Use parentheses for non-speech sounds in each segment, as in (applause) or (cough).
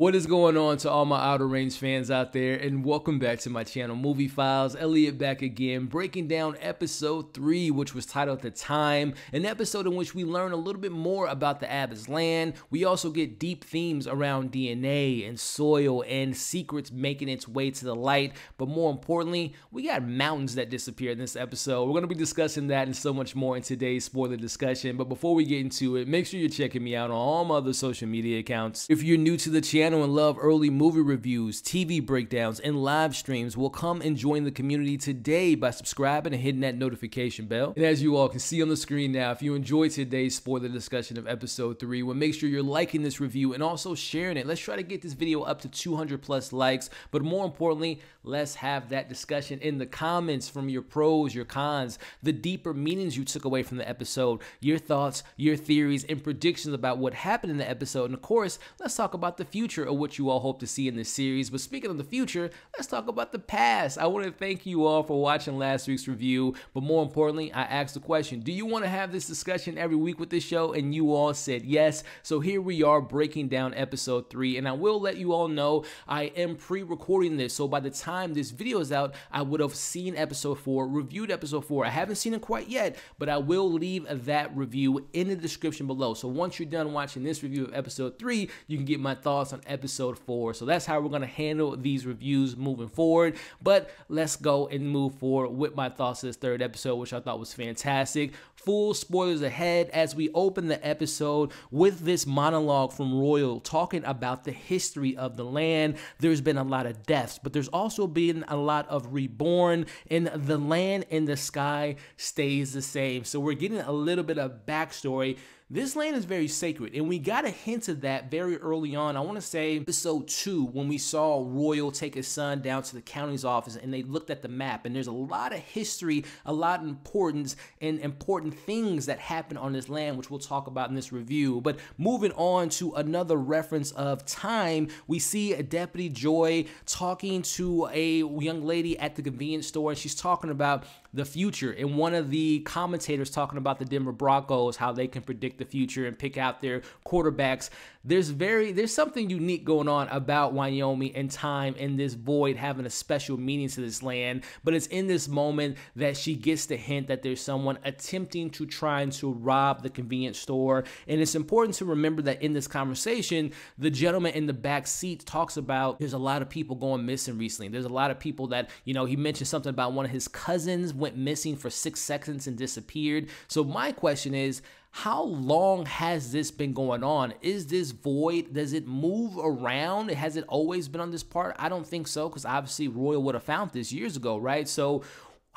What is going on to all my Outer Range fans out there, and welcome back to my channel, Movie Files. Elliot back again, breaking down episode 3, which was titled The Time, an episode in which we learn a little bit more about the Abbott's land. We also get deep themes around DNA and soil and secrets making its way to the light, but more importantly, we got mountains that disappear in this episode. We're going to be discussing that and so much more in today's spoiler discussion, but before we get into it, make sure you're checking me out on all my other social media accounts. If you're new to the channel, channel and love early movie reviews, TV breakdowns, and live streams, will come and join the community today by subscribing and hitting that notification bell. And as you all can see on the screen now, if you enjoyed today's spoiler discussion of episode 3, well, make sure you're liking this review and also sharing it. Let's try to get this video up to 200 plus likes, but more importantly, let's have that discussion in the comments from your pros, your cons, the deeper meanings you took away from the episode, your thoughts, your theories, and predictions about what happened in the episode. And of course, let's talk about the future future of what you all hope to see in this series. But speaking of the future, let's talk about the past. I want to thank you all for watching last week's review. But more importantly, I asked the question Do you want to have this discussion every week with this show? And you all said yes. So here we are breaking down episode three. And I will let you all know I am pre recording this. So by the time this video is out, I would have seen episode four, reviewed episode four. I haven't seen it quite yet, but I will leave that review in the description below. So once you're done watching this review of episode three, you can get my thoughts on episode four. So that's how we're going to handle these reviews moving forward. But let's go and move forward with my thoughts of this third episode, which I thought was fantastic. Full spoilers ahead as we open the episode with this monologue from Royal talking about the history of the land. There's been a lot of deaths, but there's also been a lot of reborn, and the land in the sky stays the same. So we're getting a little bit of backstory this land is very sacred, and we got a hint of that very early on. I want to say episode two, when we saw Royal take his son down to the county's office and they looked at the map, and there's a lot of history, a lot of importance, and important things that happen on this land, which we'll talk about in this review. But moving on to another reference of time, we see a Deputy Joy talking to a young lady at the convenience store, and she's talking about the future. And one of the commentators talking about the Denver Broncos, how they can predict the future and pick out their quarterbacks. There's very there's something unique going on about Wyoming and time and this void having a special meaning to this land. But it's in this moment that she gets the hint that there's someone attempting to try to rob the convenience store. And it's important to remember that in this conversation, the gentleman in the back seat talks about there's a lot of people going missing recently. There's a lot of people that, you know, he mentioned something about one of his cousins went missing for six seconds and disappeared. So my question is, how long has this been going on? Is this void? Does it move around? Has it always been on this part? I don't think so, because obviously Royal would have found this years ago, right? So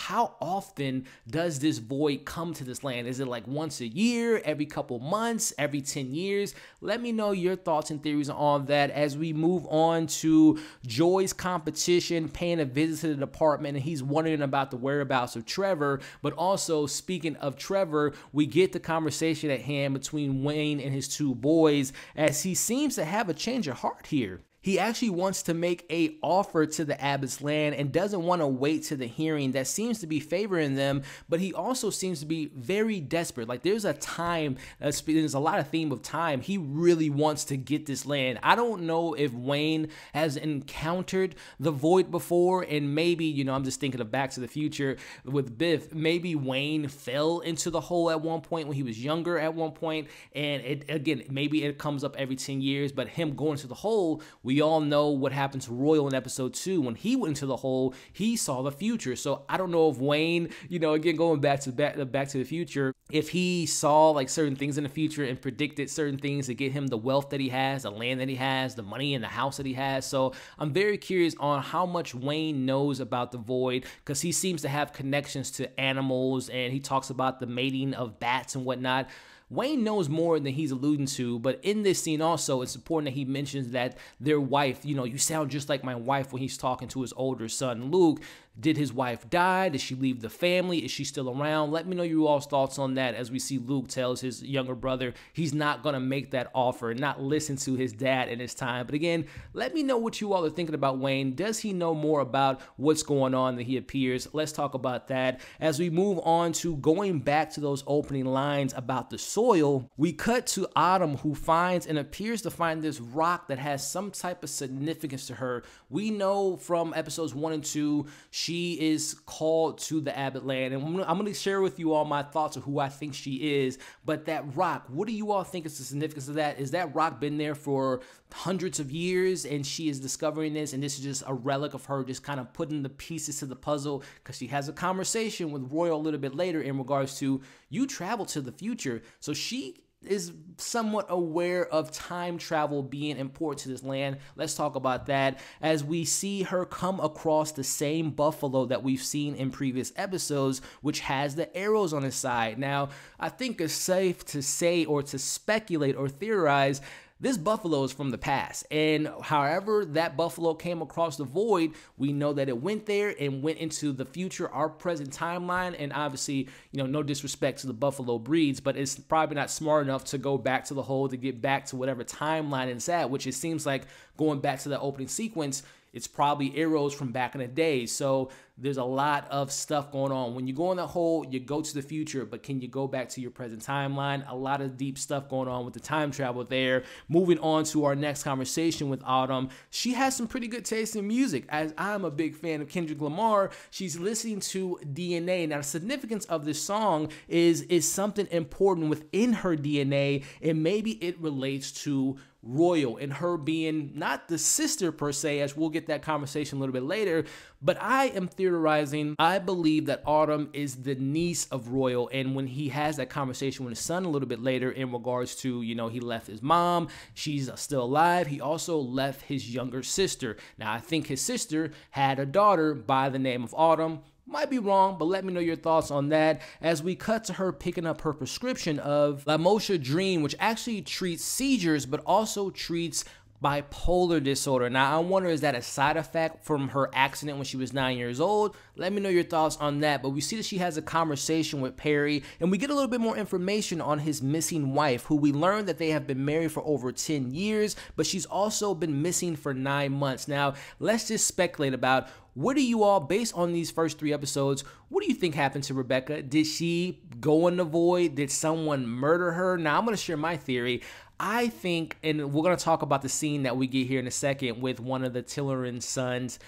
how often does this void come to this land? Is it like once a year, every couple months, every 10 years? Let me know your thoughts and theories on that as we move on to Joy's competition, paying a visit to the department, and he's wondering about the whereabouts of Trevor. But also, speaking of Trevor, we get the conversation at hand between Wayne and his two boys as he seems to have a change of heart here. He actually wants to make a offer to the Abbott's land and doesn't want to wait to the hearing that seems to be favoring them, but he also seems to be very desperate. Like there's a time, there's a lot of theme of time. He really wants to get this land. I don't know if Wayne has encountered the void before, and maybe, you know, I'm just thinking of Back to the Future with Biff. Maybe Wayne fell into the hole at one point when he was younger at one point, and it again, maybe it comes up every 10 years, but him going to the hole, we all know what happened to Royal in episode two. When he went into the hole, he saw the future. So I don't know if Wayne, you know, again, going back to back, back to the future, if he saw like certain things in the future and predicted certain things to get him the wealth that he has, the land that he has, the money and the house that he has. So I'm very curious on how much Wayne knows about the void because he seems to have connections to animals and he talks about the mating of bats and whatnot. Wayne knows more than he's alluding to, but in this scene also, it's important that he mentions that their wife, you know, you sound just like my wife when he's talking to his older son, Luke. Did his wife die? Did she leave the family? Is she still around? Let me know your all's thoughts on that as we see Luke tells his younger brother he's not going to make that offer and not listen to his dad in his time. But again, let me know what you all are thinking about Wayne. Does he know more about what's going on than he appears? Let's talk about that. As we move on to going back to those opening lines about the soil, we cut to Autumn who finds and appears to find this rock that has some type of significance to her. We know from episodes one and two, she is called to the Abbott land. And I'm going to share with you all my thoughts of who I think she is. But that rock, what do you all think is the significance of that? Is that rock been there for hundreds of years and she is discovering this and this is just a relic of her just kind of putting the pieces to the puzzle because she has a conversation with Royal a little bit later in regards to you travel to the future. So she is somewhat aware of time travel being important to this land. Let's talk about that as we see her come across the same buffalo that we've seen in previous episodes, which has the arrows on its side. Now, I think it's safe to say or to speculate or theorize this buffalo is from the past. And however that buffalo came across the void, we know that it went there and went into the future, our present timeline. And obviously, you know, no disrespect to the buffalo breeds, but it's probably not smart enough to go back to the hole to get back to whatever timeline it's at, which it seems like going back to the opening sequence it's probably arrows from back in the day. So there's a lot of stuff going on. When you go in the hole, you go to the future, but can you go back to your present timeline? A lot of deep stuff going on with the time travel there. Moving on to our next conversation with Autumn, she has some pretty good taste in music. As I'm a big fan of Kendrick Lamar, she's listening to DNA. Now, the significance of this song is is something important within her DNA, and maybe it relates to Royal and her being not the sister per se, as we'll get that conversation a little bit later. But I am theorizing, I believe that Autumn is the niece of Royal. And when he has that conversation with his son a little bit later in regards to, you know, he left his mom, she's still alive. He also left his younger sister. Now, I think his sister had a daughter by the name of Autumn. Might be wrong, but let me know your thoughts on that as we cut to her picking up her prescription of Lamotrigine, which actually treats seizures, but also treats bipolar disorder. Now, I wonder is that a side effect from her accident when she was nine years old? Let me know your thoughts on that. But we see that she has a conversation with Perry, and we get a little bit more information on his missing wife, who we learn that they have been married for over 10 years, but she's also been missing for nine months. Now, let's just speculate about what do you all, based on these first three episodes, what do you think happened to Rebecca? Did she go in the void? Did someone murder her? Now, I'm going to share my theory. I think, and we're going to talk about the scene that we get here in a second with one of the Tillerson sons.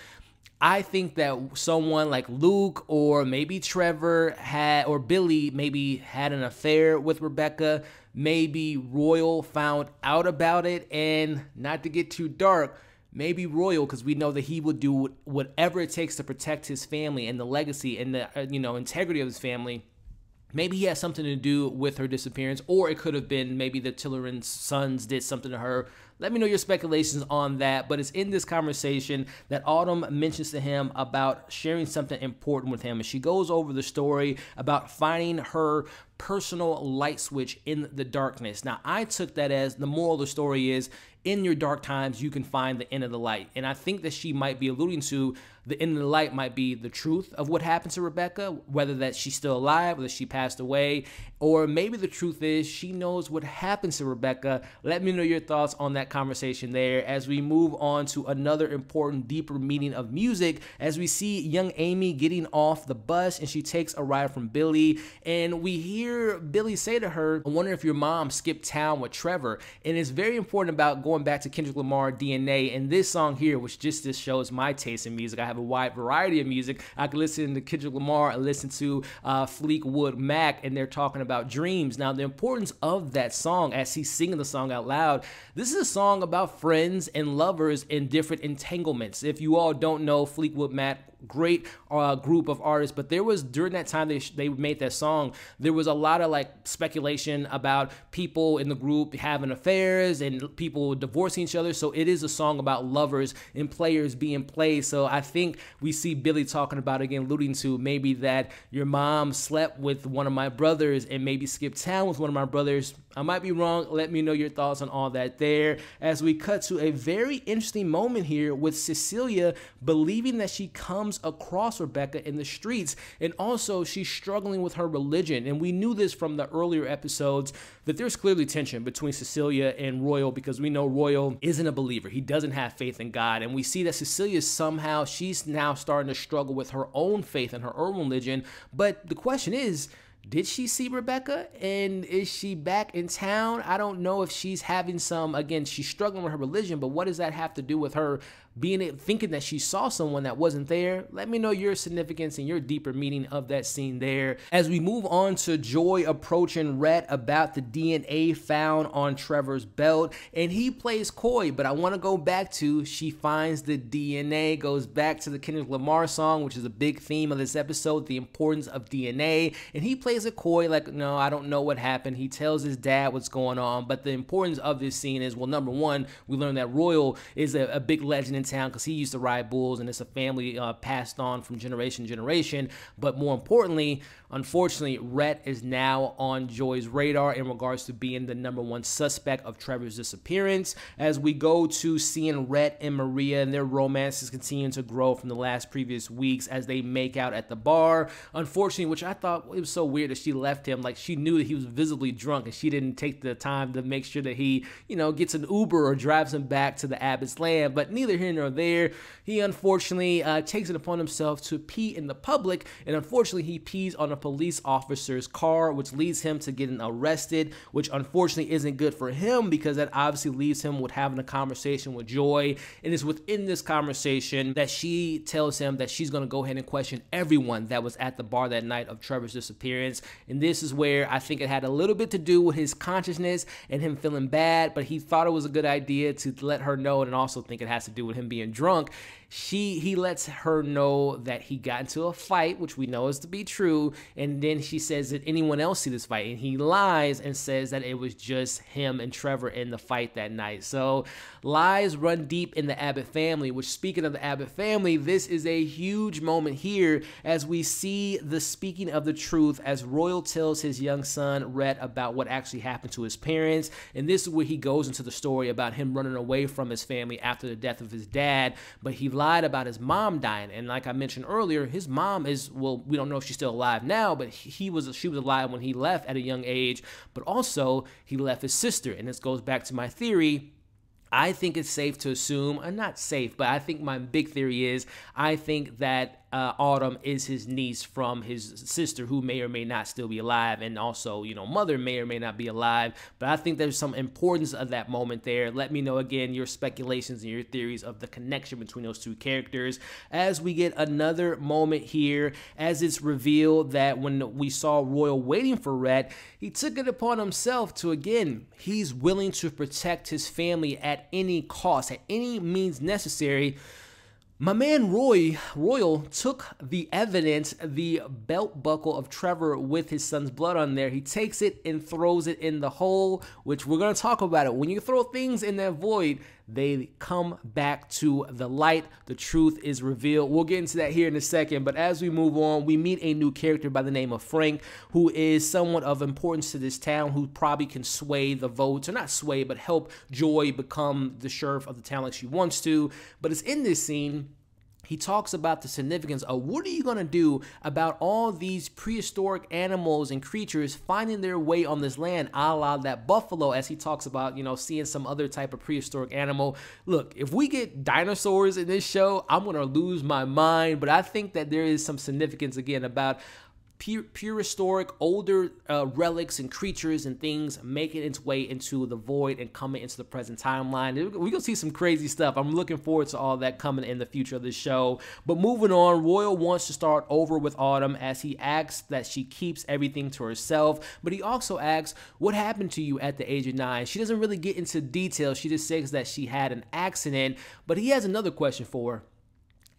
I think that someone like Luke or maybe Trevor had, or Billy maybe had an affair with Rebecca. Maybe Royal found out about it, and not to get too dark, maybe Royal, because we know that he would do whatever it takes to protect his family and the legacy and the uh, you know integrity of his family Maybe he has something to do with her disappearance, or it could have been maybe the Tillerson sons did something to her. Let me know your speculations on that. But it's in this conversation that Autumn mentions to him about sharing something important with him. And she goes over the story about finding her personal light switch in the darkness. Now, I took that as the moral of the story is in your dark times, you can find the end of the light. And I think that she might be alluding to the end of the light might be the truth of what happened to Rebecca, whether that she's still alive, whether she passed away, or maybe the truth is she knows what happened to Rebecca. Let me know your thoughts on that conversation there as we move on to another important, deeper meaning of music as we see young Amy getting off the bus and she takes a ride from Billy. And we hear Billy say to her, I wonder if your mom skipped town with Trevor. And it's very important about going back to Kendrick Lamar DNA. And this song here, which just this shows my taste in music. I have a wide variety of music. I can listen to Kendrick Lamar and listen to uh, Fleetwood Mac, and they're talking about dreams. Now, the importance of that song as he's singing the song out loud, this is a song about friends and lovers in different entanglements. If you all don't know Fleetwood Mac, great uh, group of artists. But there was during that time they they made that song, there was a lot of like speculation about people in the group having affairs and people divorcing each other. So it is a song about lovers and players being played. So I think we see Billy talking about again, alluding to maybe that your mom slept with one of my brothers and maybe skipped town with one of my brothers. I might be wrong. Let me know your thoughts on all that there. As we cut to a very interesting moment here with Cecilia believing that she comes comes across Rebecca in the streets. And also, she's struggling with her religion. And we knew this from the earlier episodes that there's clearly tension between Cecilia and Royal because we know Royal isn't a believer. He doesn't have faith in God. And we see that Cecilia somehow, she's now starting to struggle with her own faith and her own religion. But the question is, did she see Rebecca and is she back in town? I don't know if she's having some again, she's struggling with her religion, but what does that have to do with her being it, thinking that she saw someone that wasn't there. Let me know your significance and your deeper meaning of that scene there. As we move on to Joy approaching Rhett about the DNA found on Trevor's belt, and he plays coy, but I want to go back to she finds the DNA, goes back to the Kendrick Lamar song, which is a big theme of this episode, the importance of DNA, and he plays it coy, like, no, I don't know what happened. He tells his dad what's going on, but the importance of this scene is, well, number one, we learn that Royal is a, a big legend in town because he used to ride bulls and it's a family uh, passed on from generation to generation. But more importantly, unfortunately, Rhett is now on Joy's radar in regards to being the number one suspect of Trevor's disappearance. As we go to seeing Rhett and Maria and their romance is continuing to grow from the last previous weeks as they make out at the bar. Unfortunately, which I thought it was so weird that she left him. Like she knew that he was visibly drunk and she didn't take the time to make sure that he, you know, gets an Uber or drives him back to the Abbott's land. But neither here nor there. He unfortunately uh, takes it upon himself to pee in the public, and unfortunately, he pees on a police officer's car, which leads him to getting arrested, which unfortunately isn't good for him because that obviously leaves him with having a conversation with Joy. And it's within this conversation that she tells him that she's going to go ahead and question everyone that was at the bar that night of Trevor's disappearance. And this is where I think it had a little bit to do with his consciousness and him feeling bad, but he thought it was a good idea to let her know and also think it has to do with him being drunk she he lets her know that he got into a fight which we know is to be true and then she says did anyone else see this fight? And he lies and says that it was just him and trevor in the fight that night. So lies run deep in the abbott family which speaking of the abbott family this is a huge moment here as we see the speaking of the truth as royal tells his young son rhett about what actually happened to his parents. And this is where he goes into the story about him running away from his family after the death of his dad but he lied about his mom dying. And like I mentioned earlier, his mom is well, we don't know if she's still alive now, but he was she was alive when he left at a young age. But also he left his sister, and this goes back to my theory I think it's safe to assume, and uh, not safe, but I think my big theory is I think that uh, Autumn is his niece from his sister, who may or may not still be alive, and also, you know, mother may or may not be alive. But I think there's some importance of that moment there. Let me know again your speculations and your theories of the connection between those two characters as we get another moment here, as it's revealed that when we saw Royal waiting for Rhett, he took it upon himself to again, he's willing to protect his family at any cost, at any means necessary my man Roy Royal took the evidence, the belt buckle of Trevor with his son's blood on there. He takes it and throws it in the hole, which we're gonna talk about it. When you throw things in that void, they come back to the light. The truth is revealed. We'll get into that here in a second. But as we move on, we meet a new character by the name of Frank, who is somewhat of importance to this town, who probably can sway the votes, or not sway, but help Joy become the sheriff of the town like she wants to. But it's in this scene he talks about the significance of what are you going to do about all these prehistoric animals and creatures finding their way on this land, a la that buffalo, as he talks about, you know, seeing some other type of prehistoric animal. Look, if we get dinosaurs in this show, I'm going to lose my mind, but I think that there is some significance again about pure, pure historic, older uh, relics and creatures and things making its way into the void and coming into the present timeline. We're to see some crazy stuff. I'm looking forward to all that coming in the future of the show. But moving on, Royal wants to start over with Autumn as he asks that she keeps everything to herself. But he also asks, What happened to you at the age of nine? She doesn't really get into details. She just says that she had an accident. But he has another question for her.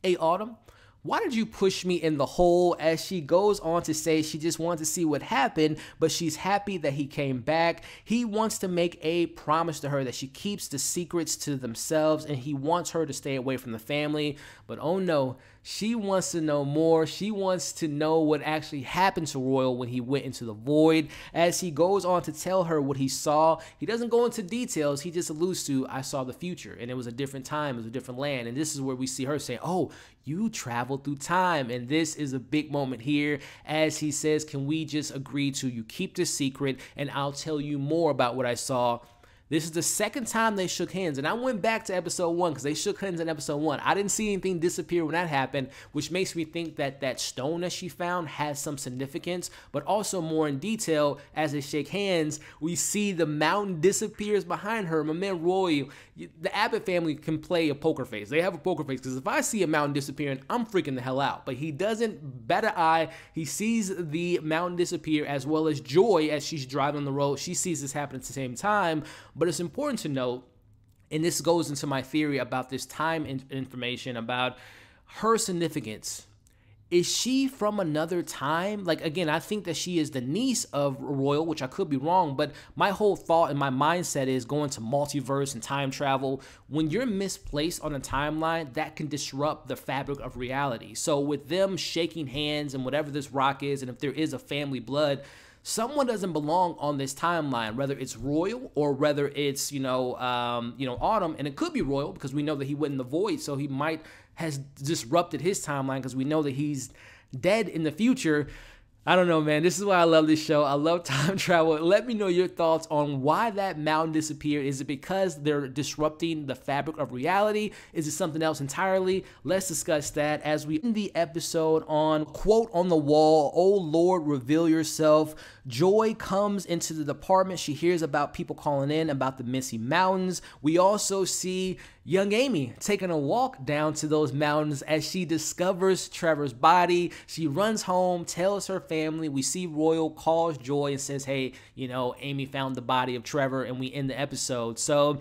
Hey, Autumn, why did you push me in the hole? As she goes on to say she just wants to see what happened, but she's happy that he came back. He wants to make a promise to her that she keeps the secrets to themselves and he wants her to stay away from the family. But oh no, She wants to know more. She wants to know what actually happened to Royal when he went into the void. As he goes on to tell her what he saw, he doesn't go into details. He just alludes to, I saw the future and it was a different time, it was a different land. And this is where we see her saying, Oh, you traveled through time. And this is a big moment here as he says, Can we just agree to you keep this secret and I'll tell you more about what I saw this is the second time they shook hands. And I went back to episode one because they shook hands in episode one. I didn't see anything disappear when that happened, which makes me think that that stone that she found has some significance. But also, more in detail, as they shake hands, we see the mountain disappears behind her. My man Roy, the Abbott family can play a poker face. They have a poker face because if I see a mountain disappearing, I'm freaking the hell out. But he doesn't bat an eye. He sees the mountain disappear as well as Joy as she's driving on the road. She sees this happen at the same time. But it's important to note, and this goes into my theory about this time information about her significance is she from another time? Like, again, I think that she is the niece of Royal, which I could be wrong, but my whole thought and my mindset is going to multiverse and time travel. When you're misplaced on a timeline, that can disrupt the fabric of reality. So, with them shaking hands and whatever this rock is, and if there is a family blood, someone doesn't belong on this timeline, whether it's Royal or whether it's you know um, you know Autumn, and it could be Royal because we know that he went in the void, so he might has disrupted his timeline because we know that he's dead in the future. I don't know, man. This is why I love this show. I love (laughs) time travel. Let me know your thoughts on why that mountain disappeared. Is it because they're disrupting the fabric of reality? Is it something else entirely? Let's discuss that as we end the episode on quote on the wall, Oh Lord, reveal yourself. Joy comes into the department. She hears about people calling in about the missing mountains. We also see young Amy taking a walk down to those mountains as she discovers Trevor's body. She runs home, tells her family. We see Royal calls Joy and says, Hey, you know, Amy found the body of Trevor, and we end the episode. So,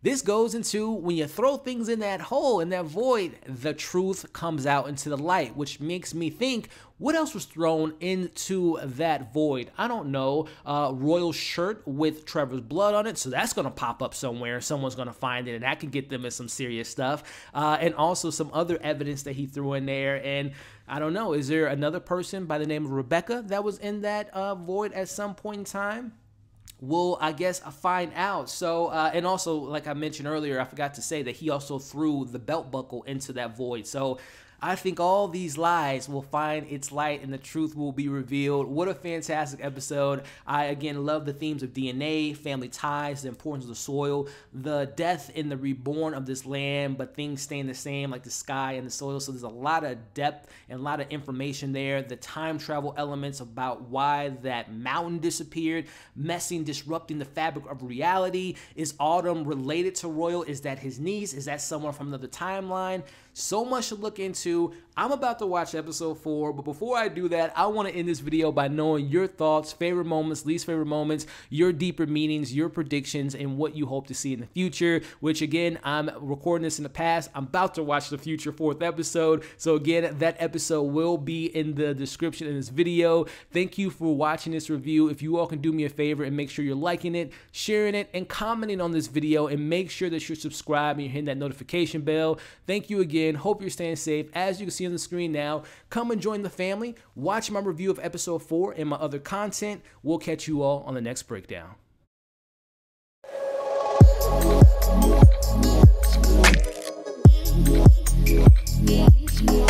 this goes into when you throw things in that hole, in that void, the truth comes out into the light, which makes me think what else was thrown into that void? I don't know. Uh, royal shirt with Trevor's blood on it, so that's going to pop up somewhere. Someone's going to find it, and that can get them in some serious stuff. Uh, and also some other evidence that he threw in there. And I don't know, is there another person by the name of Rebecca that was in that uh, void at some point in time? will I guess find out. So uh, and also like I mentioned earlier, I forgot to say that he also threw the belt buckle into that void. So I think all these lies will find its light and the truth will be revealed. What a fantastic episode. I again love the themes of DNA, family ties, the importance of the soil, the death and the reborn of this land, but things staying the same like the sky and the soil. So there's a lot of depth and a lot of information there. The time travel elements about why that mountain disappeared, messing, disrupting the fabric of reality. Is Autumn related to Royal? Is that his niece? Is that someone from another timeline? So much to look into. I'm about to watch episode four, but before I do that, I want to end this video by knowing your thoughts, favorite moments, least favorite moments, your deeper meanings, your predictions, and what you hope to see in the future. Which again, I'm recording this in the past. I'm about to watch the future fourth episode. So again, that episode will be in the description in this video. Thank you for watching this review. If you all can do me a favor and make sure you're liking it, sharing it, and commenting on this video, and make sure that you're subscribed and you're hitting that notification bell. Thank you again. Hope you're staying safe. As you can see on the screen now, come and join the family. Watch my review of episode four and my other content. We'll catch you all on the next breakdown. Yeah.